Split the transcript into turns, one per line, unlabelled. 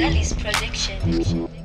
Gully's prediction.